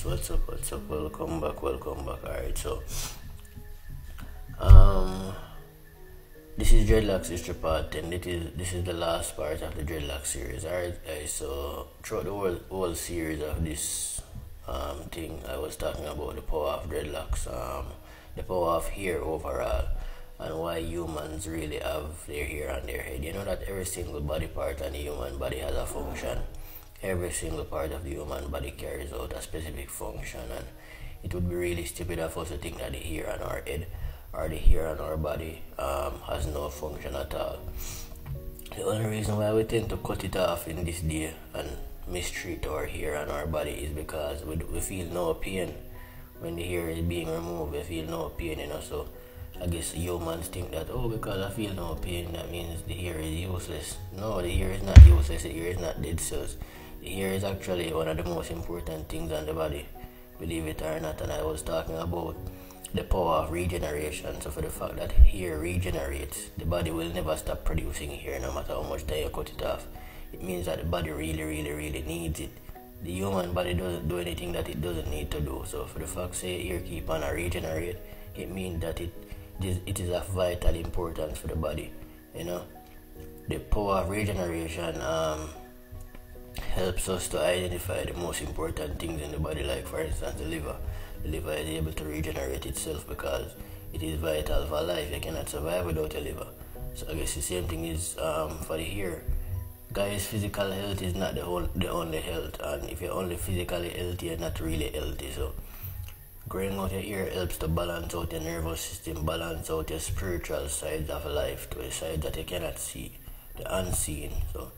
what's up what's up? Welcome back welcome back. All right so um this is dreadlocks history part and it is this is the last part of the dreadlocks series. All right guys so throughout the whole, whole series of this um thing i was talking about the power of dreadlocks um the power of hair overall and why humans really have their hair on their head. You know that every single body part on the human body has a function every single part of the human body carries out a specific function and it would be really stupid of us to think that the hair on our head or the hair on our body um, has no function at all. The only reason why we tend to cut it off in this day and mistreat our hair on our body is because we, we feel no pain when the hair is being removed. We feel no pain, you know. So I guess humans think that oh, because I feel no pain, that means the hair is useless. No, the hair is not useless. The hair is not dead cells here is actually one of the most important things on the body, believe it or not. And I was talking about the power of regeneration. So for the fact that hair regenerates, the body will never stop producing hair no matter how much time you cut it off. It means that the body really, really, really needs it. The human body doesn't do anything that it doesn't need to do. So for the fact say hair keep on regenerate, it means that it it is of vital importance for the body. You know, the power of regeneration. Um, helps us to identify the most important things in the body, like for instance the liver. The liver is able to regenerate itself because it is vital for life. You cannot survive without your liver. So I guess the same thing is um, for the ear. Guys, physical health is not the, whole, the only health, and if you're only physically healthy, you're not really healthy. So growing out your ear helps to balance out your nervous system, balance out your spiritual sides of life to a side that you cannot see, the unseen. So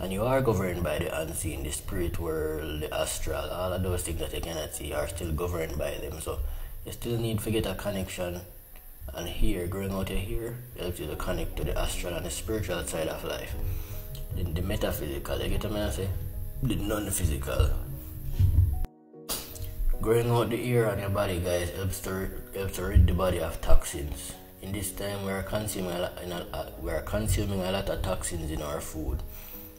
and you are governed by the unseen, the spirit world, the astral, all of those things that you cannot see are still governed by them. So you still need to get a connection. And here, growing out your here, helps you to connect to the astral and the spiritual side of life. Then the metaphysical, you get what I say? The non-physical. Growing out the ear on your body, guys, helps to helps to rid the body of toxins. In this time, we are consuming a lot, uh, we are consuming a lot of toxins in our food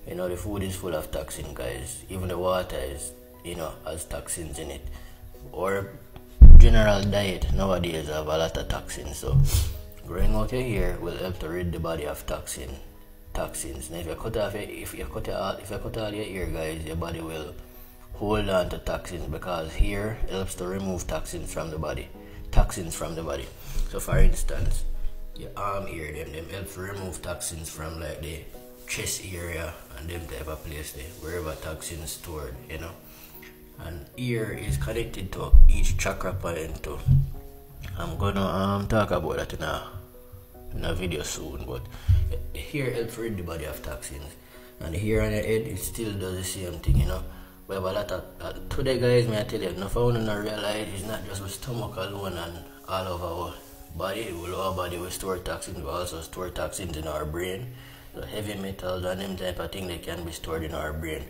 you know the food is full of toxins guys. Even the water is you know has toxins in it. Or general diet. Nowadays have a lot of toxins so growing out your hair will help to rid the body of toxin toxins. Now if you cut off if you cut all if you cut all your hair guys your body will hold on to toxins because hair helps to remove toxins from the body toxins from the body. So for instance your arm hair them them help remove toxins from like the chest area and them type of place there, wherever toxins stored, you know. And ear is connected to each chakra point too. I'm gonna um talk about that in a in a video soon, but here helps rid the body of toxins. And here on the head it still does the same thing, you know. Have a lot of uh, today guys may I tell you enough I wanna realize it's not just with stomach alone and all of our body, our body we store toxins, we also store toxins in our brain the heavy metals and them type of thing they can be stored in our brain.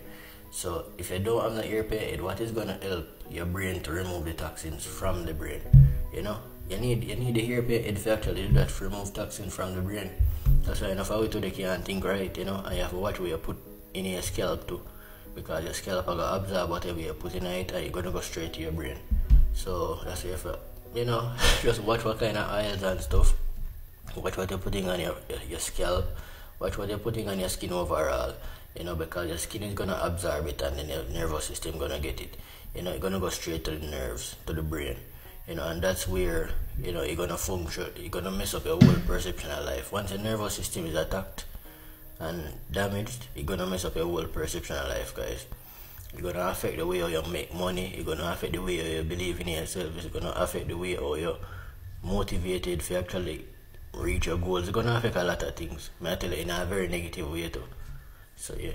So if you don't have the ear what is gonna help your brain to remove the toxins from the brain? You know, you need you need the ear aid to actually do that to remove toxins from the brain. That's why enough of it they can't think right, you know, and you have to watch where you put in your scalp too. Because your scalp will absorb whatever you put in it and you're gonna go straight to your brain. So that's why you have to, you know, just watch what kind of oils and stuff. Watch what you're putting on your your scalp watch what you're putting on your skin overall you know because your skin is gonna absorb it and then your nervous system gonna get it. You know you're gonna go straight to the nerves to the brain. You know and that's where you know you're gonna function you're gonna mess up your whole perception of life. Once your nervous system is attacked and damaged you're gonna mess up your whole perception of life guys. You're gonna affect the way how you make money you're gonna affect the way how you believe in yourself it's gonna affect the way how you're motivated for actually reach your goals, it's gonna affect a lot of things. I tell you in a very negative way too. So yeah.